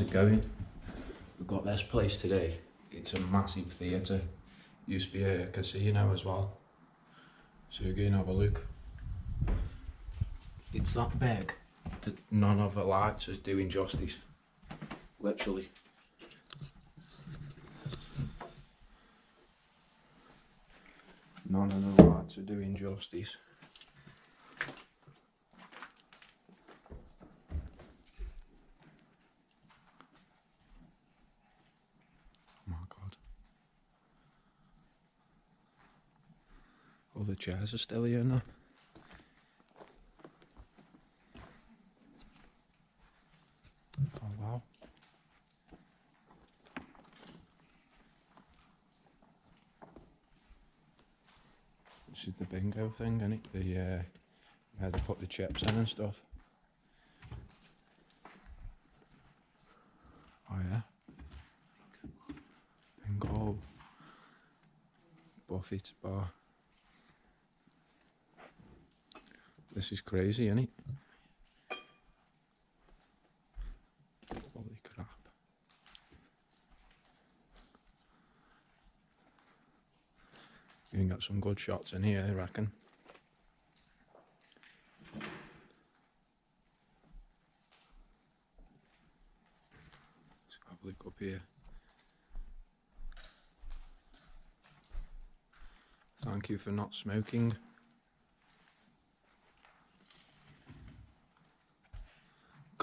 it going? We've got this place today. It's a massive theatre. Used to be a casino as well. So we're going to have a look. It's that big that none of the lights is doing justice. Literally. None of the lights are doing justice. Oh my god. All the chairs are still here now. Oh wow. This is the bingo thing, isn't it? The uh, where they put the chips in and stuff. Oh yeah. Bingo. Buffett bar. This is crazy, isn't it? Holy crap. You get some good shots in here, I reckon. Let's have a look up here. Thank you for not smoking.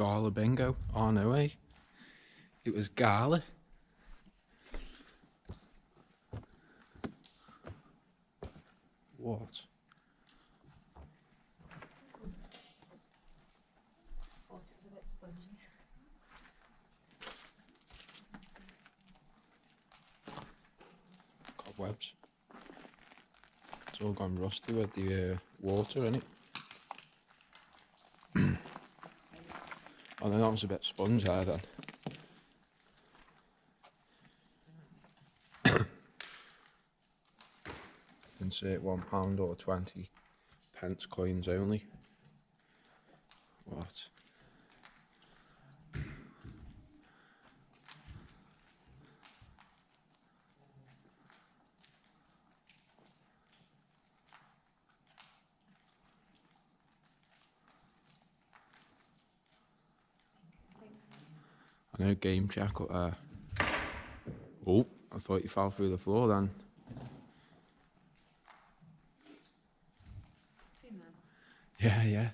Gala bingo. Oh no way. It was gala. What? Cobwebs. It's all gone rusty with the uh, water in it. Oh, then that was a bit there then. Insert one pound or twenty pence coins only. What? Game check. Oh, I thought you fell through the floor then. Yeah, yeah.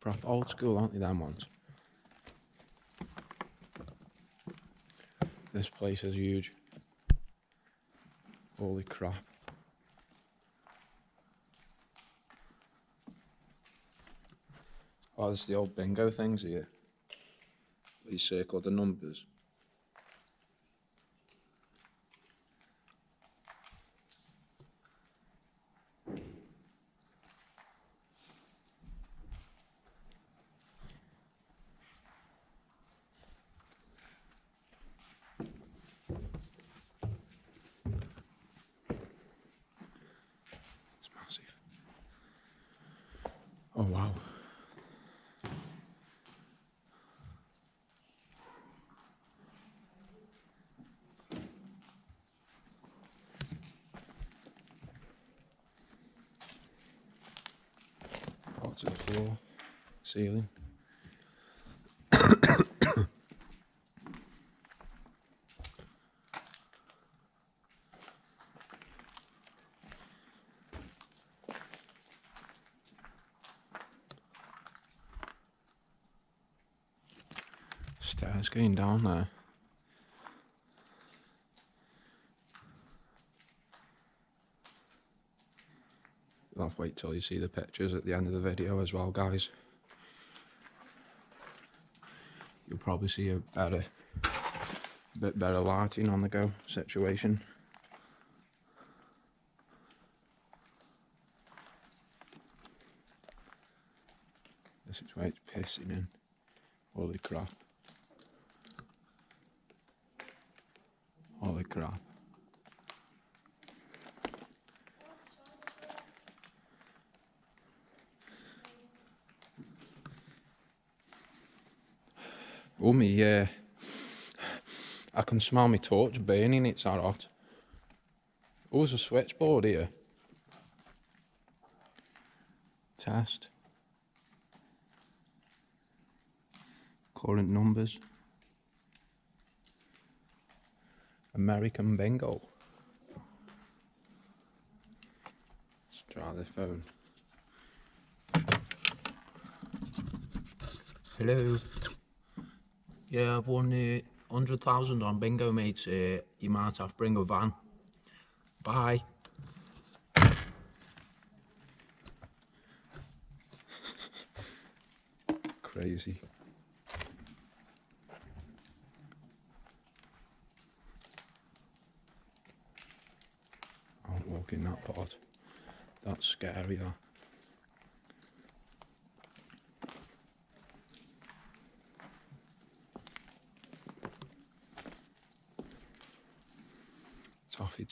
Proper old school, aren't they, them ones? This place is huge. Holy crap. Oh, there's the old bingo things here. We circle the numbers. It's massive. Oh wow. Parts of the floor, ceiling. Stairs going down there. To wait till you see the pictures at the end of the video as well, guys. Probably see a better, bit better lighting on the go situation. This is why it's pissing in. Holy crap. Holy crap. Oh, me, uh, I can smell my torch burning, it's that hot. Oh, there's a switchboard here. Test. Current numbers. American Bingo. Let's try the phone. Hello. Yeah, I've won uh, 100,000 on bingo, mate. Uh, you might have to bring a van. Bye. Crazy. I won't walk in that part. That's scary, that.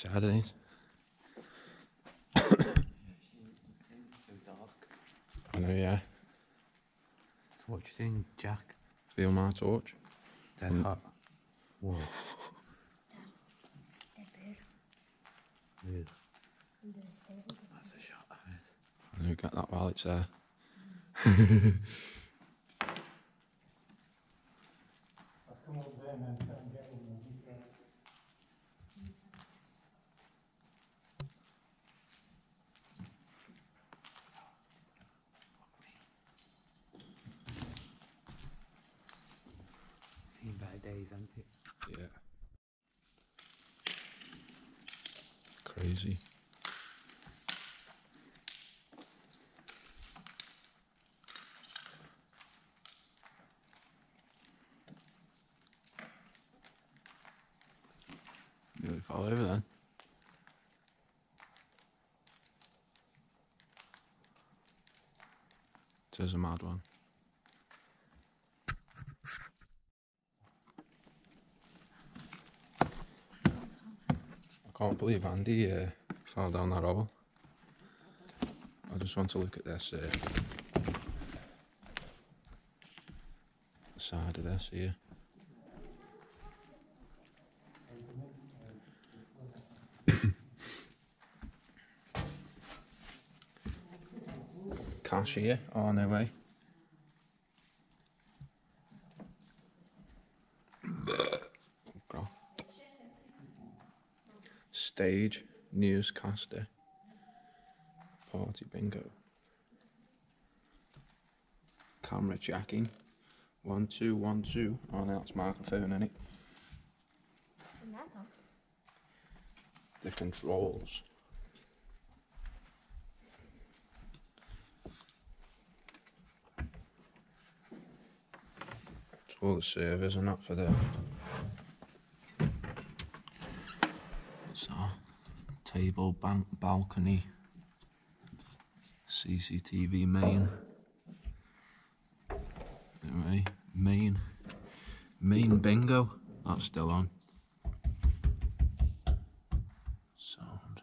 It's off its head, isn't it? I know, yeah. What do you think, Jack? Feel my torch. Dead Mm. hot. Whoa. Dead bird. Weird. Under the stairs. That's a shot, that is. I know, get that while it's there. Seen better days, haven't it? Yeah. Crazy. Fell over then. Is a mad one. I can't believe Andy uh, fell down that hole. I just want to look at this uh, side of this here. Cash here? Oh, no way. Stage newscaster. Party bingo. Camera jacking. One, two, one, two. Oh, no, that's microphone, in it? What's in there, Tom? The controls. All the servers and that for the. So, table, bank, balcony, CCTV main. Anyway, main, main bingo. That's still on. Sound.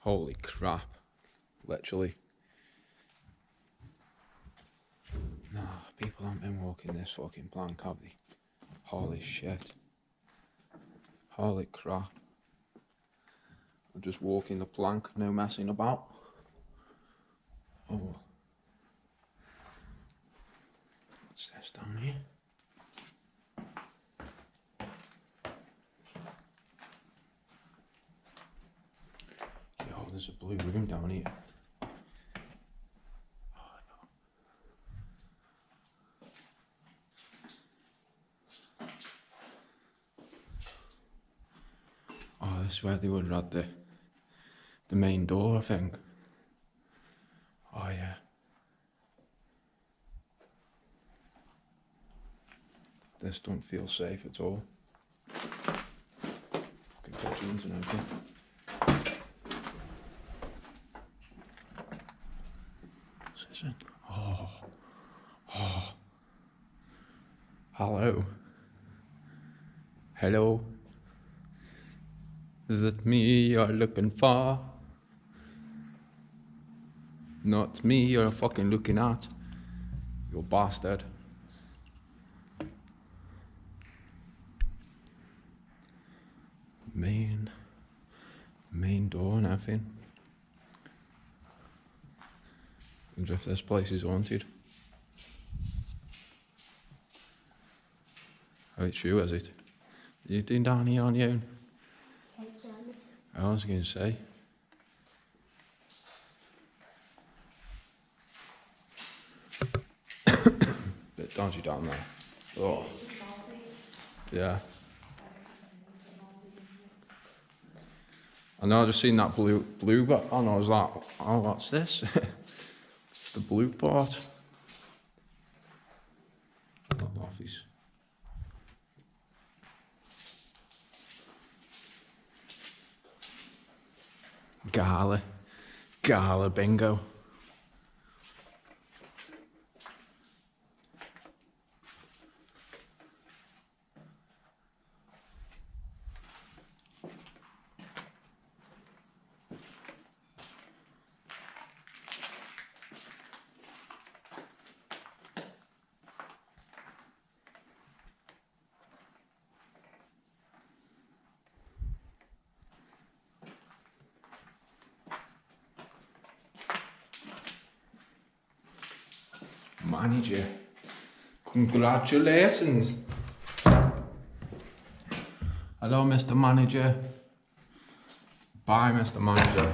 Holy crap. Literally. Nah, people haven't been walking this fucking plank, have they? Holy shit. Holy crap. I'm just walking the plank, no messing about. Oh. What's this down here? Yo, there's a blue room down here. Oh, no. Oh, this is where they would have had the, the main door, I think. Oh, yeah. This don't feel safe at all. Fucking pigeons and everything. In? Oh. oh. Hello. Hello. Is it me you're looking for? Not me you're fucking looking at. You bastard. Main. Main door and Wonder if this place is haunted. Oh, it's you, is it? You doing down here on your own? I was going to say. Bit dodgy down there. Oh. Yeah. I know I just seen that blue blue but I was like, oh what's this? the blue part. Little office. Gala. Gala bingo. Manager. Congratulations. Hello, Mr. Manager. Bye, Mr. Manager.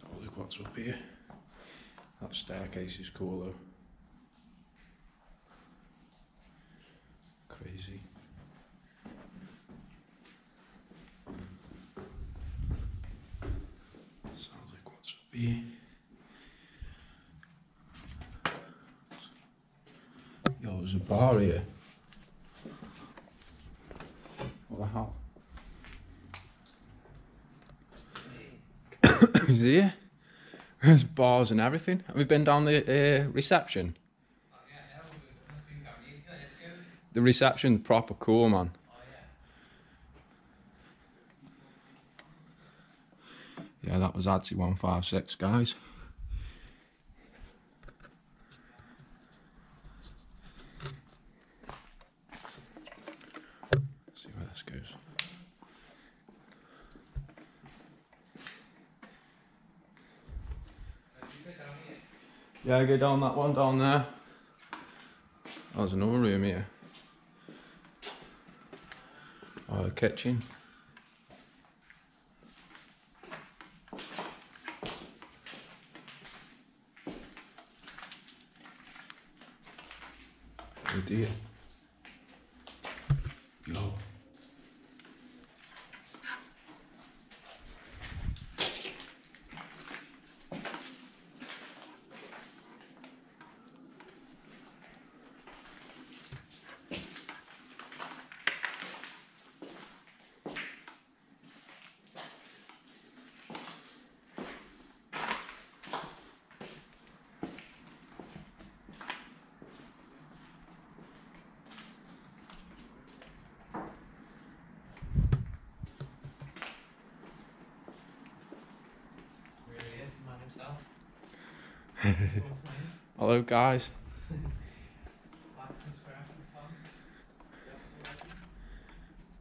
So look what's up here. That staircase is cool though. Crazy. Sounds like what's up here. Yo, there's a bar here. What the hell? Is it here? Bars and everything. Have we been down the uh, reception? The reception proper cool, man. Yeah, that was Adzey 156, guys. see where this goes. Yeah, go down that one down there. There's another room here. Oh, a kitchen. Oh dear. Yo. Really is the man himself. Hello, guys.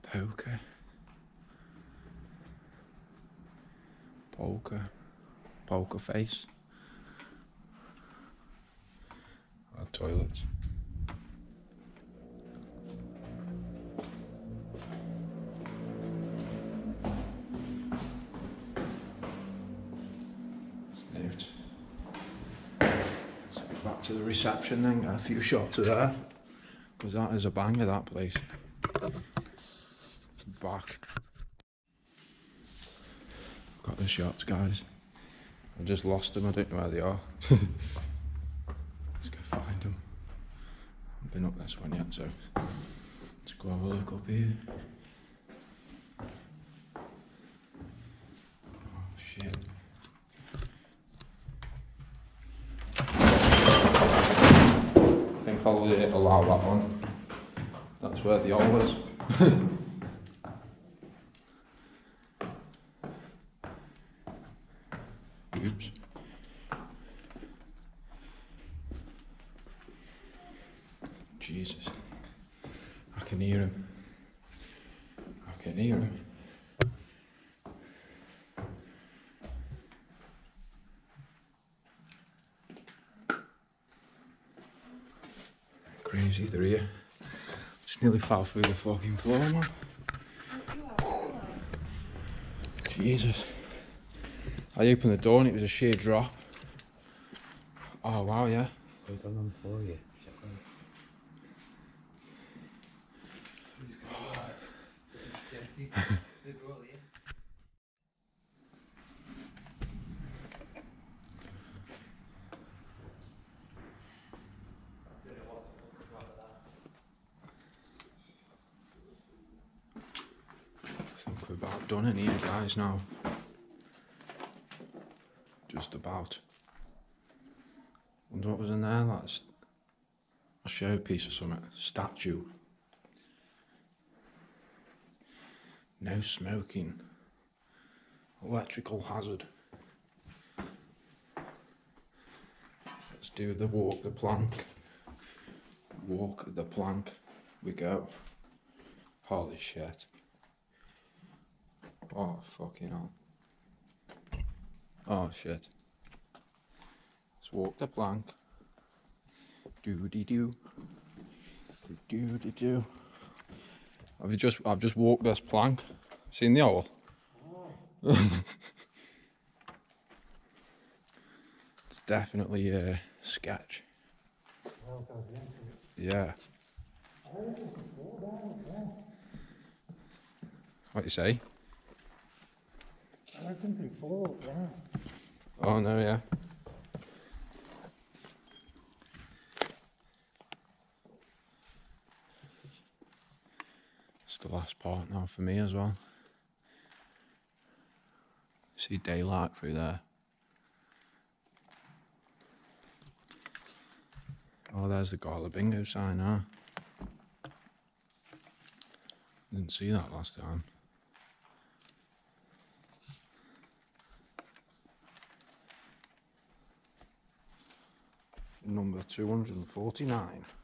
Poker. Poker. Poker face. Our toilets. To the reception then, get a few shots of that. Because that is a banger, that place. back. Got the shots, guys. I just lost them. I don't know where they are. let's go find them. I haven't been up this one yet, so let's go have a look up here. Oh shit. I think I'll uh, allow that one. That's where the hole is. Oops. Jesus. I can hear him. I can hear him. Crazy, they're here. Just nearly fell through the fucking floor, man. Jesus. I opened the door and it was a sheer drop. Oh wow, yeah. Goes on on for you. Check done in here, guys, now. Just about. Wonder what was in there? That's a showpiece or something. Statue. No smoking. Electrical hazard. Let's do the walk the plank. Walk the plank. We go. Holy shit. Oh, fucking hell. Oh, shit. Let's walk the plank. Doody doo. I've just I've just walked this plank. Seen the owl? it's definitely a sketch. Yeah. What you say? Oh no, yeah. It's the last part now for me as well. See daylight through there. Oh, there's the Gala Bingo sign now. Didn't see that last time. Number 249.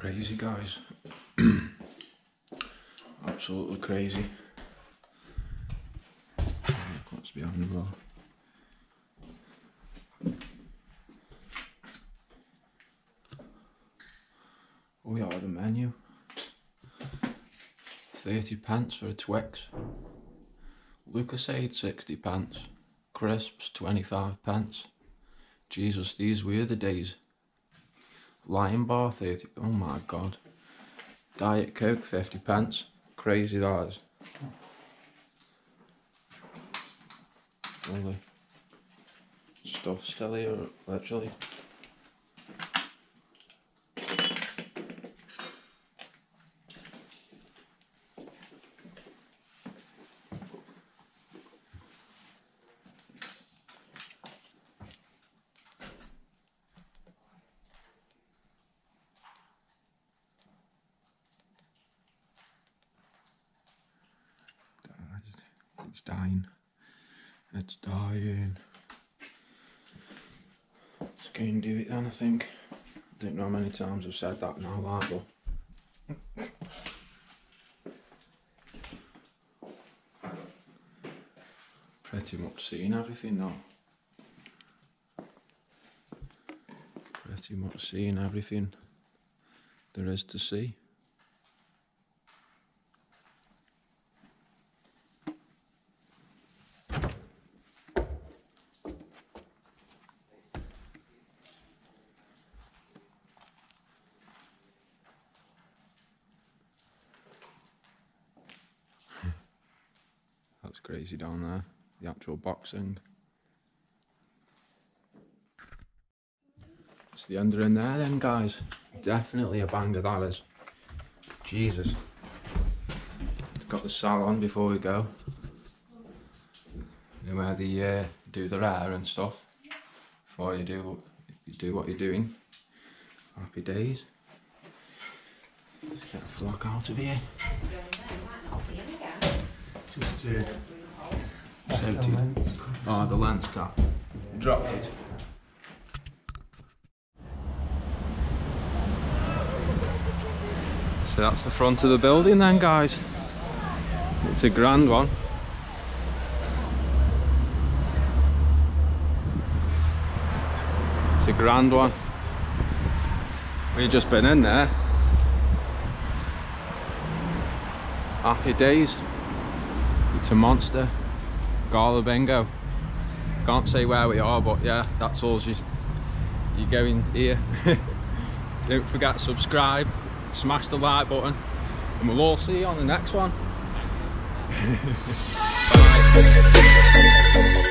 Crazy, guys. Absolutely crazy. Look What's behind the road? Oh yeah, the menu. 30 pence for a Twix. Lucozade 60 pence. Crisps 25 pence. Jesus, these were the days. Lion bar 30. Oh my god. Diet Coke 50 pence. Crazy that is. The stuff still here, literally. It's dying. It's dying. Let's go and do it then, I think. I don't know how many times I've said that now, that, but. Pretty much seen everything now. Pretty much seen everything there is to see. Down there. The actual boxing. It's the under in there then guys. Definitely a banger that is. Jesus. Got the salon before we go. Know where they uh, do their hair and stuff. Before you do you do what you're doing. Happy days. Let's get a flock out of here. Just to. It's empty. Oh, ah, the lens cap. Dropped it. So that's the front of the building then guys. It's a grand one. It's a grand one. We've just been in there. Happy days. It's a monster. Gala bingo. Can't say where we are, but yeah, that's all you going here. Don't forget subscribe, smash the like button, and we'll all see you on the next one.